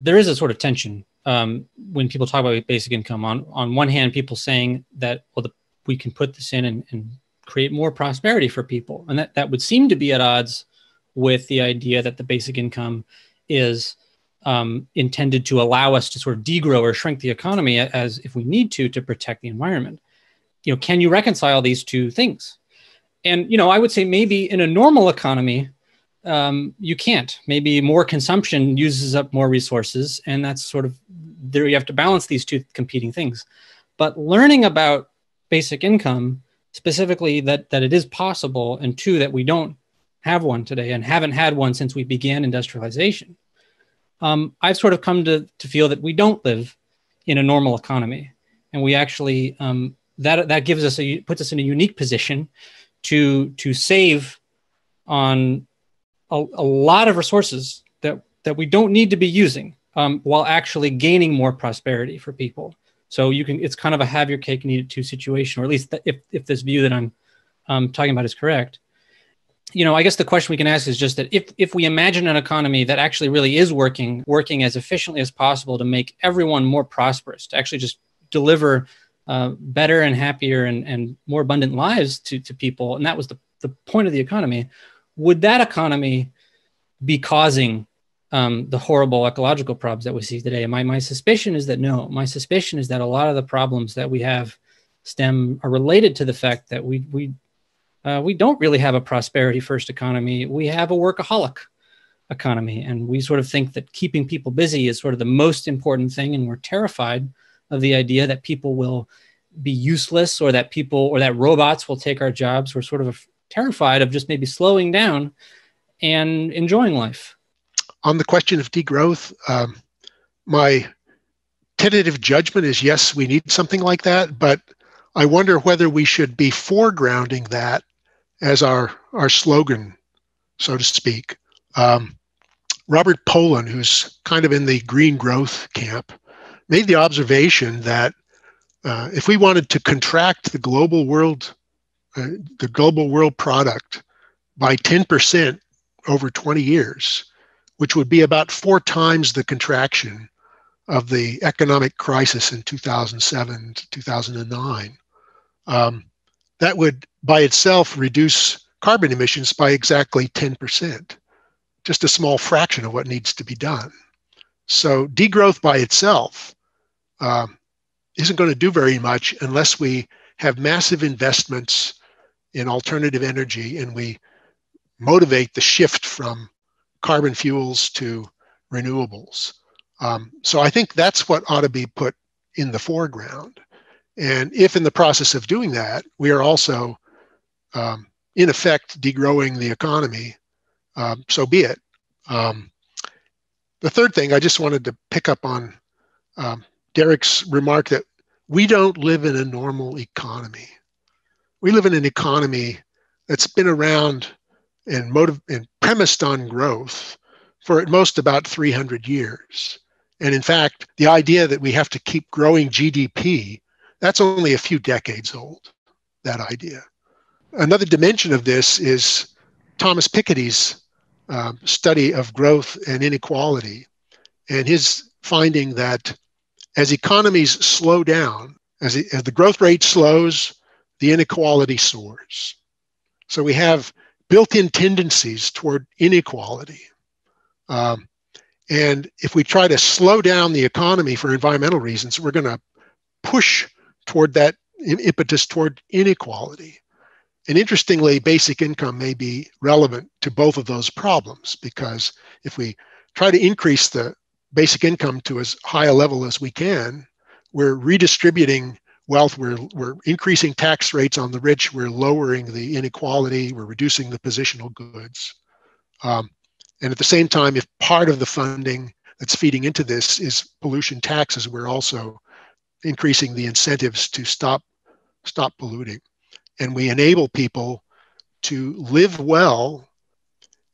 there is a sort of tension um, when people talk about basic income. On on one hand, people saying that well, the, we can put this in and, and create more prosperity for people, and that that would seem to be at odds with the idea that the basic income is um, intended to allow us to sort of degrow or shrink the economy as if we need to to protect the environment. You know, can you reconcile these two things? And you know, I would say maybe in a normal economy, um, you can't. Maybe more consumption uses up more resources, and that's sort of there. You have to balance these two competing things. But learning about basic income, specifically that that it is possible, and two that we don't have one today and haven't had one since we began industrialization um, I've sort of come to, to feel that we don't live in a normal economy, and we actually um, that that gives us a puts us in a unique position to to save on a, a lot of resources that that we don't need to be using um, while actually gaining more prosperity for people. So you can it's kind of a have your cake and eat it too situation, or at least if if this view that I'm um, talking about is correct you know, I guess the question we can ask is just that if if we imagine an economy that actually really is working, working as efficiently as possible to make everyone more prosperous, to actually just deliver uh, better and happier and, and more abundant lives to, to people, and that was the, the point of the economy, would that economy be causing um, the horrible ecological problems that we see today? My, my suspicion is that no. My suspicion is that a lot of the problems that we have stem are related to the fact that we, we uh, we don't really have a prosperity first economy. We have a workaholic economy. And we sort of think that keeping people busy is sort of the most important thing. And we're terrified of the idea that people will be useless or that people or that robots will take our jobs. We're sort of terrified of just maybe slowing down and enjoying life. On the question of degrowth, um, my tentative judgment is yes, we need something like that. But I wonder whether we should be foregrounding that as our our slogan, so to speak. Um, Robert Pollin, who's kind of in the green growth camp, made the observation that uh, if we wanted to contract the global world, uh, the global world product by 10% over 20 years, which would be about four times the contraction of the economic crisis in 2007 to 2009, um, that would by itself reduce carbon emissions by exactly 10%, just a small fraction of what needs to be done. So degrowth by itself um, isn't going to do very much unless we have massive investments in alternative energy and we motivate the shift from carbon fuels to renewables. Um, so I think that's what ought to be put in the foreground. And if in the process of doing that, we are also, um, in effect, degrowing the economy, um, so be it. Um, the third thing, I just wanted to pick up on um, Derek's remark that we don't live in a normal economy. We live in an economy that's been around and, and premised on growth for at most about 300 years. And in fact, the idea that we have to keep growing GDP that's only a few decades old, that idea. Another dimension of this is Thomas Piketty's um, study of growth and inequality, and his finding that as economies slow down, as, as the growth rate slows, the inequality soars. So we have built in tendencies toward inequality. Um, and if we try to slow down the economy for environmental reasons, we're going to push toward that impetus toward inequality. And interestingly, basic income may be relevant to both of those problems because if we try to increase the basic income to as high a level as we can, we're redistributing wealth, we're, we're increasing tax rates on the rich, we're lowering the inequality, we're reducing the positional goods. Um, and at the same time, if part of the funding that's feeding into this is pollution taxes, we're also increasing the incentives to stop stop polluting and we enable people to live well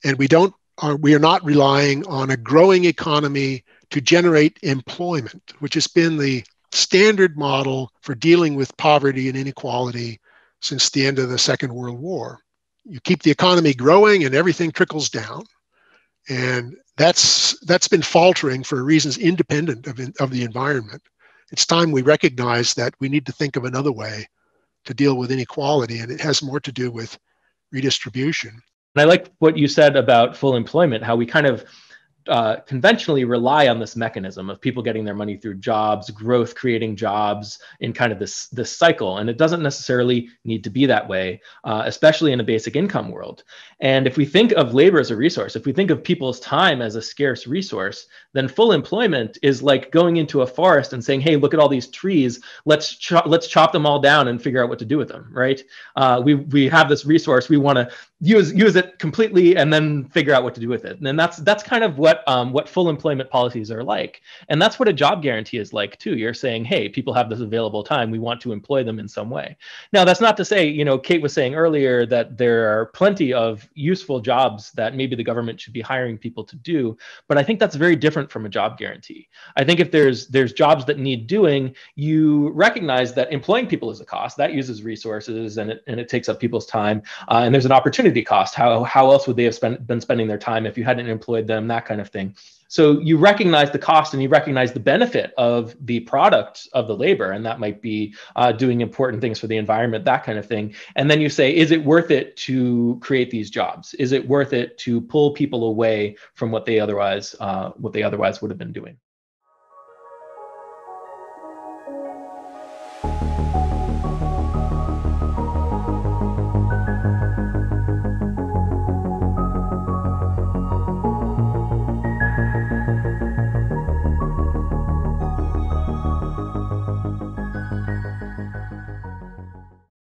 and we don't are we are not relying on a growing economy to generate employment which has been the standard model for dealing with poverty and inequality since the end of the second world war you keep the economy growing and everything trickles down and that's that's been faltering for reasons independent of, of the environment. It's time we recognize that we need to think of another way to deal with inequality, and it has more to do with redistribution. And I like what you said about full employment, how we kind of uh, conventionally rely on this mechanism of people getting their money through jobs, growth creating jobs in kind of this this cycle, and it doesn't necessarily need to be that way, uh, especially in a basic income world. And if we think of labor as a resource, if we think of people's time as a scarce resource, then full employment is like going into a forest and saying, "Hey, look at all these trees. Let's cho- let's chop them all down and figure out what to do with them." Right? Uh, we we have this resource. We want to use use it completely and then figure out what to do with it. And that's that's kind of what um, what full employment policies are like. And that's what a job guarantee is like too. You're saying, "Hey, people have this available time. We want to employ them in some way." Now, that's not to say, you know, Kate was saying earlier that there are plenty of useful jobs that maybe the government should be hiring people to do but i think that's very different from a job guarantee i think if there's there's jobs that need doing you recognize that employing people is a cost that uses resources and it, and it takes up people's time uh, and there's an opportunity cost how how else would they have spent, been spending their time if you hadn't employed them that kind of thing so you recognize the cost and you recognize the benefit of the product of the labor, and that might be uh, doing important things for the environment, that kind of thing. And then you say, is it worth it to create these jobs? Is it worth it to pull people away from what they otherwise uh, what they otherwise would have been doing?